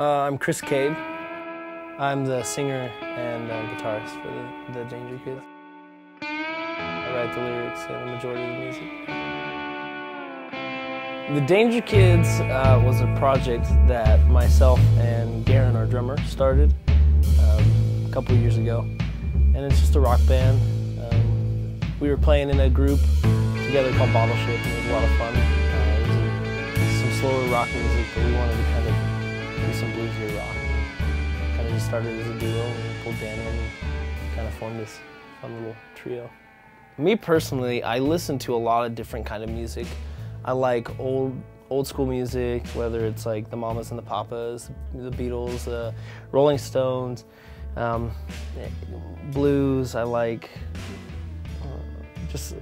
Uh, I'm Chris Cabe. I'm the singer and uh, guitarist for the, the Danger Kids. I write the lyrics and the majority of the music. The Danger Kids uh, was a project that myself and Garen, our drummer, started um, a couple years ago. And it's just a rock band. Um, we were playing in a group together called Bottle Ship and it was a lot of fun. Uh, some slower rock music, but we wanted to kind of do some bluesy rock. Kind of just started as a duo and pulled Dan in and kind of formed this fun little trio. Me personally, I listen to a lot of different kind of music. I like old old school music, whether it's like the Mamas and the Papas, the Beatles, the uh, Rolling Stones, um, blues. I like uh, just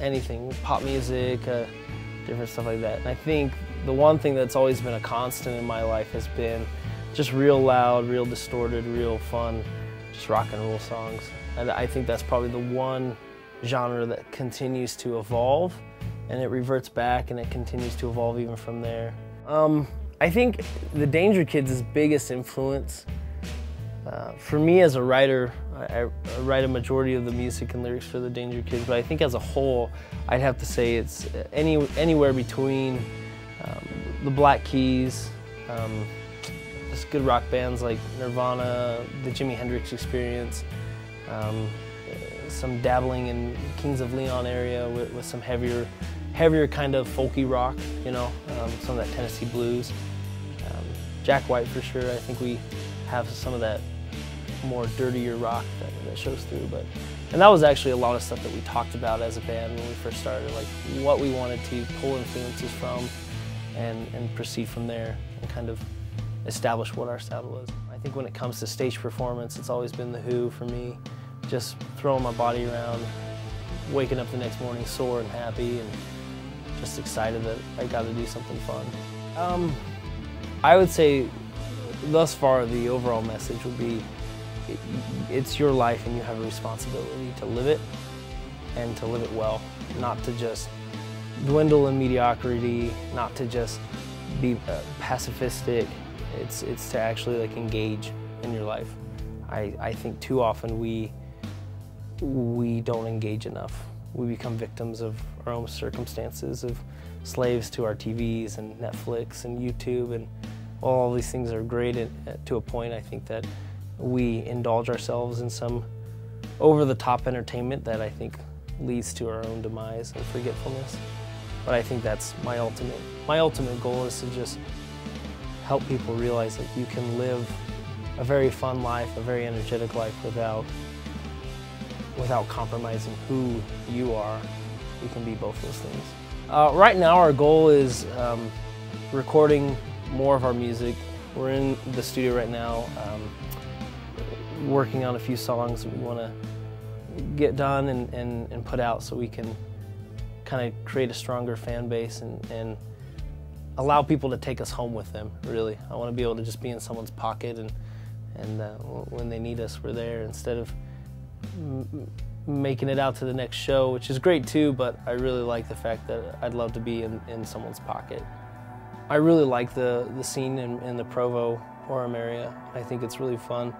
anything, pop music, uh, different stuff like that. And I think the one thing that's always been a constant in my life has been just real loud, real distorted, real fun, just rock and roll songs. And I think that's probably the one genre that continues to evolve and it reverts back and it continues to evolve even from there. Um, I think the Danger Kids' biggest influence uh, for me as a writer, I, I, write a majority of the music and lyrics for the Danger Kids, but I think as a whole, I'd have to say it's any, anywhere between um, the Black Keys, um, just good rock bands like Nirvana, the Jimi Hendrix Experience, um, some dabbling in Kings of Leon area with, with, some heavier, heavier kind of folky rock, you know, um, some of that Tennessee blues. Um, Jack White for sure, I think we have some of that more dirtier rock that, that, shows through. But and that was actually a lot of stuff that we talked about as a band when we first started, like what we wanted to pull influences from, and and proceed from there and kind of establish what our style was. I think when it comes to stage performance, it's always been the Who for me. Just throwing my body around, waking up the next morning sore and happy, and just excited that I got to do something fun. Um, I would say thus far, the overall message would be it, it's your life and you have a responsibility to live it and to live it well, not to just dwindle in mediocrity, not to just be uh, pacifistic. It's, it's to actually like engage in your life. I, I think too often we, we don't engage enough. We become victims of our own circumstances, of slaves to our TVs and Netflix and YouTube and all these things are great at, to a point. I think that we indulge ourselves in some over-the-top entertainment that I think leads to our own demise and forgetfulness. But I think that's my ultimate, my ultimate goal is to just help people realize that you can live a very fun life, a very energetic life without, without compromising who you are. You can be both those things. Uh, right now our goal is um, recording more of our music. We're in the studio right now um, working on a few songs that we want to get done and, and, and, put out so we can kind of create a stronger fan base and, and allow people to take us home with them, really. I want to be able to just be in someone's pocket and, and uh, when they need us, we're there instead of making it out to the next show, which is great too, but I really like the fact that I'd love to be in, in someone's pocket. I really like the, the scene in, in the Provo, Orem area. I think it's really fun.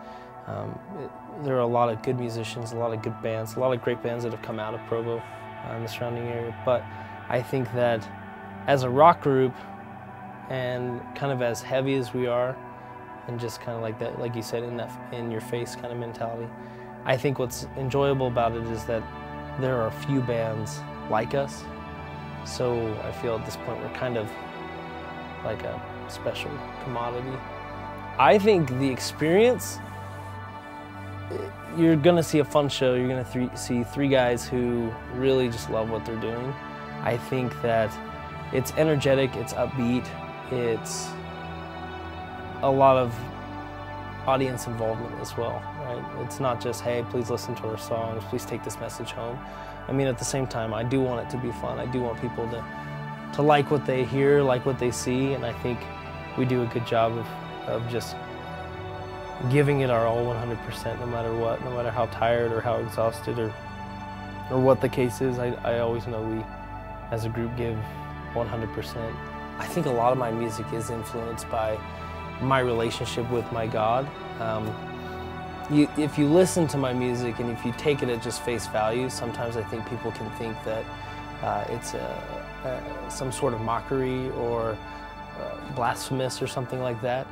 Um, it, there are a lot of good musicians, a lot of good bands, a lot of great bands that have come out of Provo uh, and the surrounding area. But I think that as a rock group and kind of as heavy as we are, and just kind of like that, like you said, in that in your face kind of mentality, I think what's enjoyable about it is that there are a few bands like us. So I feel at this point we're kind of like a special commodity. I think the experience, you're gonna see a fun show. You're gonna see three guys who really just love what they're doing. I think that it's energetic, it's upbeat, it's a lot of audience involvement as well, right? It's not just, hey, please listen to our songs, please take this message home. I mean, at the same time, I do want it to be fun. I do want people to to like what they hear, like what they see, and I think we do a good job of, of just giving it our all 100% no matter what, no matter how tired or how exhausted or, or what the case is. I, I always know we, as a group, give 100%. I think a lot of my music is influenced by my relationship with my God. Um, you, if you listen to my music and if you take it at just face value, sometimes I think people can think that uh, it's a, a, some sort of mockery or uh, blasphemous or something like that.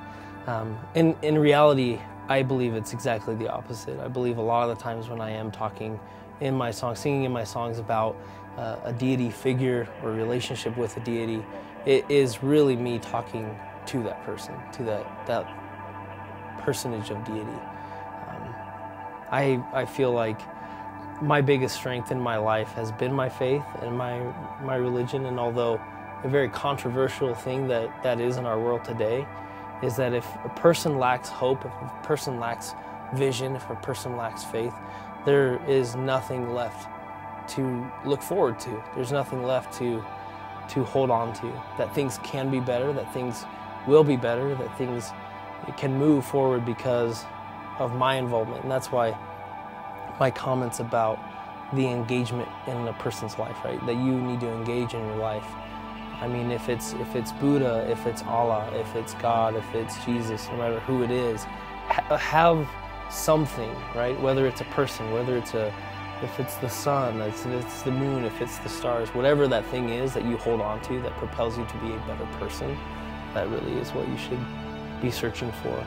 Um, in, in reality, I believe it's exactly the opposite. I believe a lot of the times when I am talking in my songs, singing in my songs about uh, a deity figure or relationship with a deity, it is really me talking to that person, to that, that personage of deity. Um, I, I feel like my biggest strength in my life has been my faith and my, my religion, and although a very controversial thing that, that is in our world today, is that if a person lacks hope, if a person lacks vision, if a person lacks faith, there is nothing left to look forward to. There's nothing left to to hold on to. That things can be better, that things will be better, that things can move forward because of my involvement. And that's why my comments about the engagement in a person's life, right? That you need to engage in your life. I mean, if it's if it's Buddha, if it's Allah, if it's God, if it's Jesus, no matter who it is, ha- have something, right? Whether it's a person, whether it's a if it's the sun, if it's the moon, if it's the stars, whatever that thing is that you hold on to that propels you to be a better person, that really is what you should be searching for.